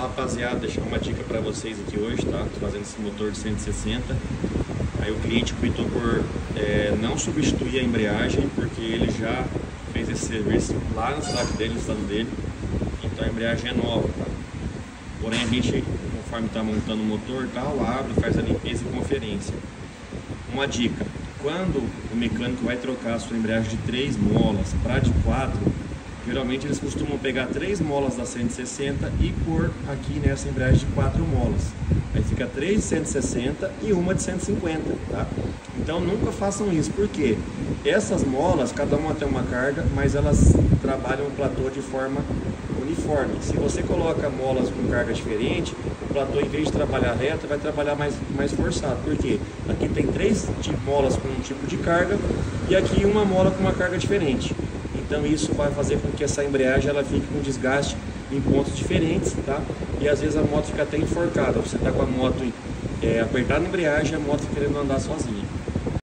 Rapaziada, deixar uma dica para vocês aqui hoje, tá? Tô fazendo esse motor de 160. Aí o cliente optou por é, não substituir a embreagem, porque ele já fez esse serviço lá no cidade dele, no estado dele. Então a embreagem é nova, tá? Porém a gente, conforme está montando o motor tal, abre, faz a limpeza e conferência. Uma dica, quando o mecânico vai trocar a sua embreagem de 3 molas para de 4, Geralmente eles costumam pegar três molas da 160 e pôr aqui nessa embreagem de quatro molas. Aí fica três de 160 e uma de 150, tá? Então nunca façam isso, porque essas molas, cada uma tem uma carga, mas elas trabalham o platô de forma uniforme. Se você coloca molas com carga diferente, o platô em vez de trabalhar reto, vai trabalhar mais, mais forçado. Por quê? Aqui tem três molas com um tipo de carga e aqui uma mola com uma carga diferente. Então isso vai fazer com que essa embreagem ela fique com desgaste em pontos diferentes, tá? E às vezes a moto fica até enforcada. Você está com a moto é, apertada na embreagem, a moto querendo andar sozinha.